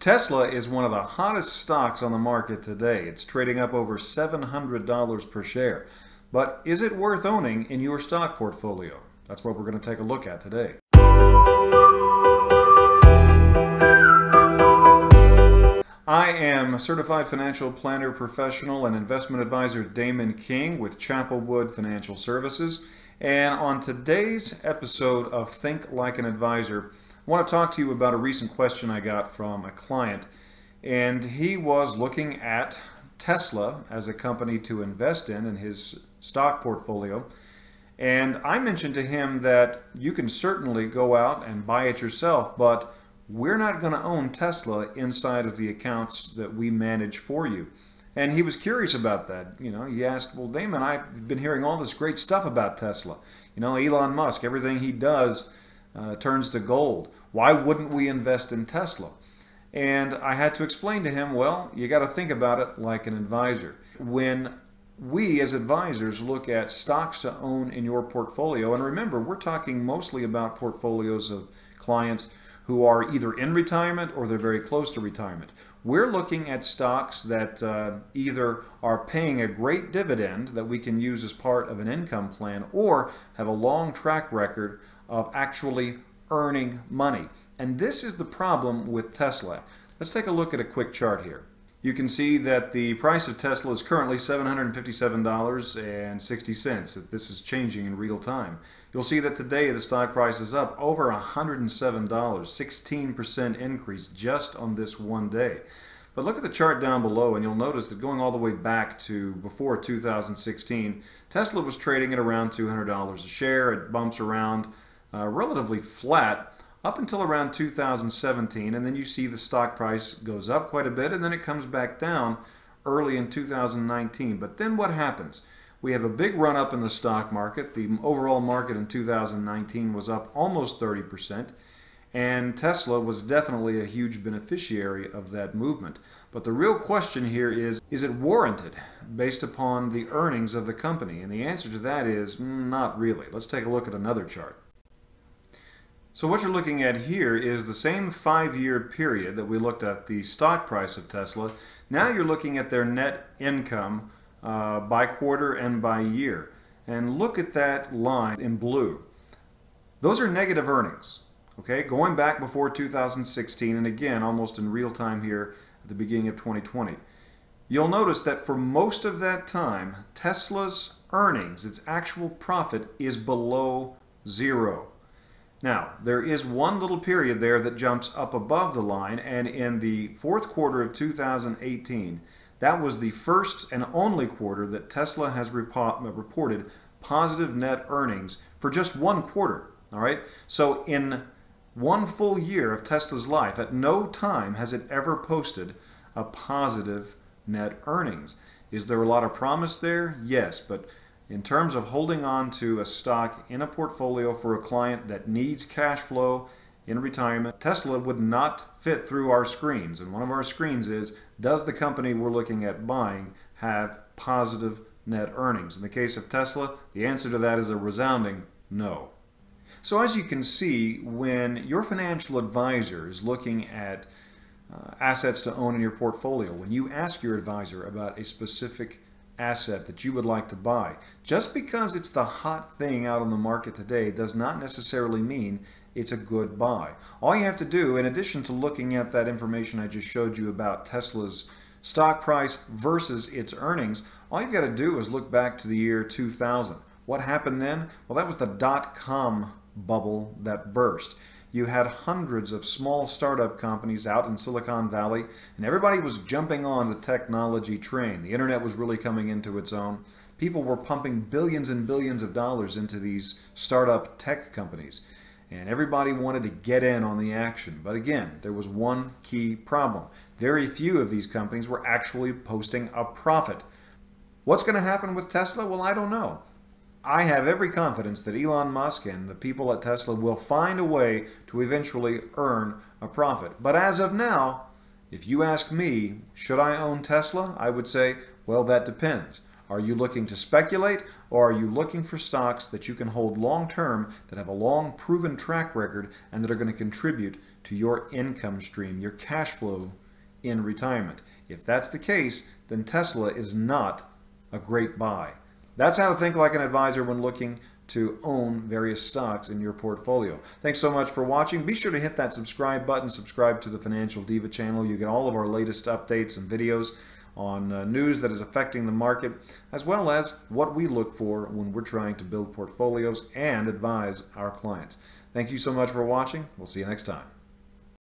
Tesla is one of the hottest stocks on the market today. It's trading up over $700 per share. But is it worth owning in your stock portfolio? That's what we're going to take a look at today. I am certified financial planner professional and investment advisor Damon King with Chapelwood Financial Services. And on today's episode of Think Like an Advisor, I want to talk to you about a recent question I got from a client. And he was looking at Tesla as a company to invest in in his stock portfolio. And I mentioned to him that you can certainly go out and buy it yourself, but we're not going to own Tesla inside of the accounts that we manage for you. And he was curious about that. You know, he asked, Well, Damon, I've been hearing all this great stuff about Tesla. You know, Elon Musk, everything he does uh, turns to gold. Why wouldn't we invest in Tesla? And I had to explain to him, well, you got to think about it like an advisor. When we as advisors look at stocks to own in your portfolio, and remember, we're talking mostly about portfolios of clients who are either in retirement or they're very close to retirement. We're looking at stocks that uh, either are paying a great dividend that we can use as part of an income plan or have a long track record of actually earning money. And this is the problem with Tesla. Let's take a look at a quick chart here. You can see that the price of Tesla is currently $757.60. This is changing in real time. You'll see that today the stock price is up over $107, 16% increase just on this one day. But look at the chart down below and you'll notice that going all the way back to before 2016, Tesla was trading at around $200 a share. It bumps around uh, relatively flat up until around 2017 and then you see the stock price goes up quite a bit and then it comes back down early in 2019 but then what happens? We have a big run up in the stock market. The overall market in 2019 was up almost 30% and Tesla was definitely a huge beneficiary of that movement. But the real question here is is it warranted based upon the earnings of the company? And the answer to that is mm, not really. Let's take a look at another chart so what you're looking at here is the same five-year period that we looked at the stock price of Tesla. Now you're looking at their net income uh, by quarter and by year. And look at that line in blue. Those are negative earnings, okay, going back before 2016 and again almost in real time here at the beginning of 2020. You'll notice that for most of that time, Tesla's earnings, its actual profit, is below zero. Now, there is one little period there that jumps up above the line, and in the fourth quarter of 2018, that was the first and only quarter that Tesla has reported positive net earnings for just one quarter. All right? So, in one full year of Tesla's life, at no time has it ever posted a positive net earnings. Is there a lot of promise there? Yes, but in terms of holding on to a stock in a portfolio for a client that needs cash flow in retirement, Tesla would not fit through our screens. And one of our screens is, does the company we're looking at buying have positive net earnings? In the case of Tesla, the answer to that is a resounding no. So as you can see, when your financial advisor is looking at uh, assets to own in your portfolio, when you ask your advisor about a specific asset that you would like to buy. Just because it's the hot thing out on the market today does not necessarily mean it's a good buy. All you have to do, in addition to looking at that information I just showed you about Tesla's stock price versus its earnings, all you've got to do is look back to the year 2000. What happened then? Well, that was the dot-com bubble that burst you had hundreds of small startup companies out in Silicon Valley, and everybody was jumping on the technology train. The internet was really coming into its own. People were pumping billions and billions of dollars into these startup tech companies, and everybody wanted to get in on the action. But again, there was one key problem. Very few of these companies were actually posting a profit. What's going to happen with Tesla? Well, I don't know. I have every confidence that Elon Musk and the people at Tesla will find a way to eventually earn a profit. But as of now, if you ask me, should I own Tesla? I would say, well, that depends. Are you looking to speculate or are you looking for stocks that you can hold long term that have a long proven track record and that are going to contribute to your income stream, your cash flow in retirement? If that's the case, then Tesla is not a great buy. That's how to think like an advisor when looking to own various stocks in your portfolio. Thanks so much for watching. Be sure to hit that subscribe button, subscribe to the Financial Diva channel. You get all of our latest updates and videos on uh, news that is affecting the market, as well as what we look for when we're trying to build portfolios and advise our clients. Thank you so much for watching. We'll see you next time.